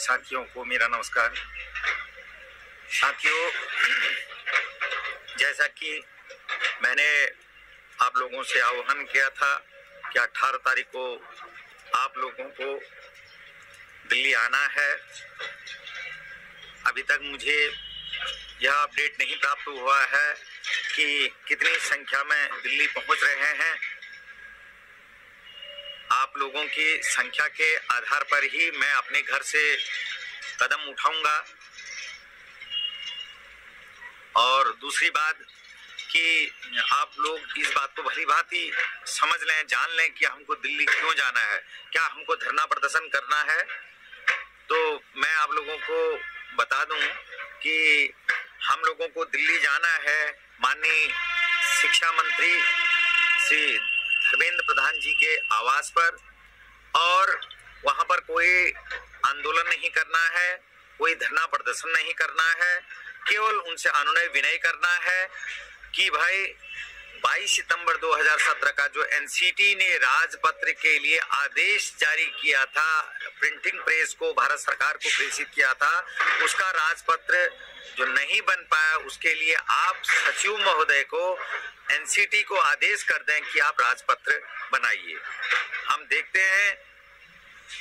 साथियों को मेरा नमस्कार। साथियों, जैसा कि मैंने आप लोगों से आह्वान किया था कि 18 तारीख को आप लोगों को दिल्ली आना है। अभी तक मुझे यह अपडेट नहीं प्राप्त हुआ है कि कितनी संख्या में दिल्ली पहुँच रहे हैं। लोगों की संख्या के आधार पर ही मैं अपने घर से कदम उठाऊँगा। और दूसरी बात कि आप लोग इस बात को भली भांति समझ लें, जान लें कि हमको दिल्ली क्यों जाना है, क्या हमको धरना प्रदर्शन करना है। तो मैं आप लोगों को बता दूँ कि हम लोगों को दिल्ली जाना है। माननीय शिक्षा मंत्री श्री धर्मेंद्र प्रधान जी के आवास पर और वहाँ पर कोई आंदोलन नहीं करना है, कोई धरना प्रदर्शन नहीं करना है, केवल उनसे अनुनय विनय करना है कि भाई 22 सितंबर 2017 का जो एनसीटी ने राजपत्र के लिए आदेश जारी किया था प्रिंटिंग प्रेस को, भारत सरकार को प्रेषित किया था, उसका राजपत्र जो नहीं बन पाया, उसके लिए आप सचिव महोदय को, एनसीटी को आदेश कर दें कि आप राजपत्र बनाइए। हम देखते हैं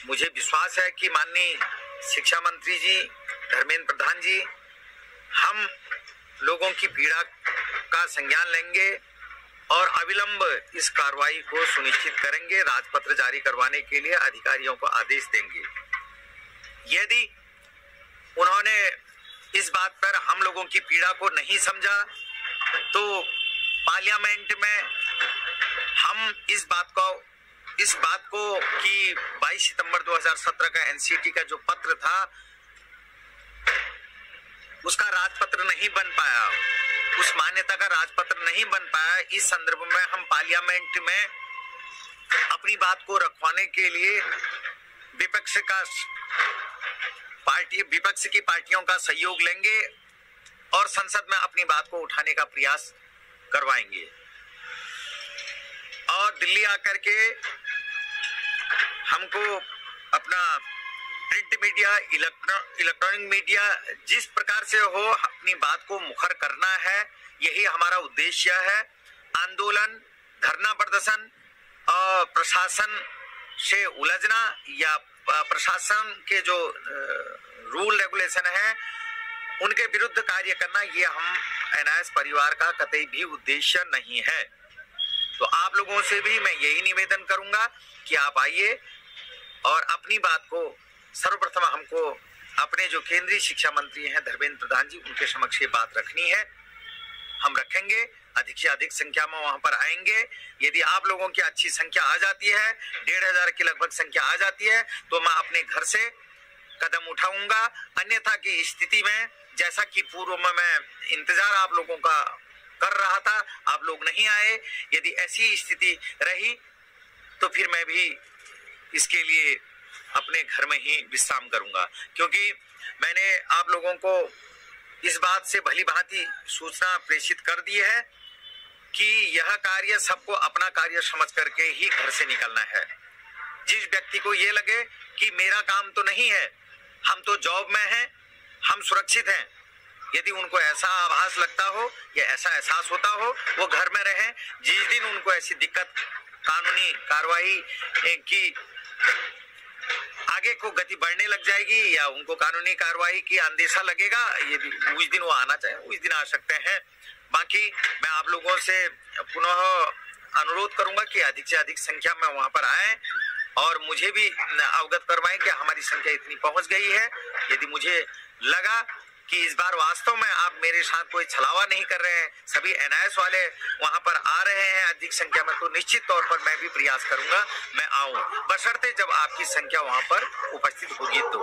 मुझे विश्वास है कि माननीय शिक्षा मंत्री जी, धर्मेंद्र प्रधान जी, हम लोगों की पीड़ा का संज्ञान लेंगे और अविलंब इस कार्रवाई को सुनिश्चित करेंगे, राजपत्र जारी करवाने के लिए अधिकारियों को आदेश देंगे। यदि उन्होंने इस बात पर हम लोगों की पीड़ा को नहीं समझा तो पार्लियामेंट में हम इस बात को इस बात को कि 22 सितंबर 2017 का एनसीटी का जो पत्र था, उसका राजपत्र नहीं बन पाया। उस मान्यता का राजपत्र नहीं बन पाया। इस संदर्भ में हम पार्लियामेंट में अपनी बात को रखवाने के लिए विपक्ष का पार्टी, विपक्ष की पार्टियों का सहयोग लेंगे और संसद में अपनी बात को उठाने का प्रयास करवाएँगे। और दिल्ली आकर के हमको अपना प्रिंट मीडिया इलेक्ट्रॉनिक मीडिया जिस प्रकार से हो, अपनी बात को मुखर करना है, यही हमारा उद्देश्य है। आंदोलन, धरना प्रदर्शन और प्रशासन से उलझना या प्रशासन के जो रूल रेगुलेशन है, उनके विरुद्ध कार्य करना, ये हम एनआईएस परिवार का कतई भी उद्देश्य नहीं है। तो आप लोगों से भी मैं यही निवेदन करूँगा कि आप आइए और अपनी बात को सर्वप्रथम हमको अपने जो केंद्रीय शिक्षा मंत्री हैं धर्मेंद्र प्रधान जी, उनके समक्ष ये बात रखनी है। हम रखेंगे, अधिक से अधिक संख्या में वहाँ पर आएँगे। यदि आप लोगों की अच्छी संख्या आ जाती है, डेढ़ हज़ार की लगभग संख्या आ जाती है तो मैं अपने घर से कदम उठाऊँगा। अन्यथा की स्थिति में, जैसा कि पूर्व में मैं इंतज़ार आप लोगों का कर रहा था, आप लोग नहीं आए। यदि ऐसी स्थिति रही तो फिर मैं भी इसके लिए अपने घर में ही विश्राम करूँगा। क्योंकि मैंने आप लोगों को इस बात से भली भांति सूचना प्रेषित कर दी है कि यह कार्य सबको अपना कार्य समझ करके ही घर से निकलना है। जिस व्यक्ति को ये लगे कि मेरा काम तो नहीं है, हम तो जॉब में हैं, हम सुरक्षित हैं। यदि उनको ऐसा आभास लगता हो या ऐसा एहसास होता हो, वो घर में रहें। जिस दिन उनको ऐसी दिक्कत, कानूनी कार्रवाई की आगे को गति बढ़ने लग जाएगी या उनको कानूनी कार्रवाई की अंदेशा लगेगा यदि उस दिन वो आना चाहे, उस दिन आ सकते हैं। बाकी मैं आप लोगों से पुनः अनुरोध करूँगा कि अधिक से अधिक संख्या में वहाँ पर आए और मुझे भी अवगत करवाएँ कि हमारी संख्या इतनी पहुँच गई है। यदि मुझे लगा कि इस बार वास्तव में आप मेरे साथ कोई छलावा नहीं कर रहे हैं, सभी एनआईएस वाले वहाँ पर आ रहे हैं अधिक संख्या में तो निश्चित तौर पर मैं भी प्रयास करूँगा, मैं आऊँ। बशर्ते जब आपकी संख्या वहाँ पर उपस्थित होगी तो।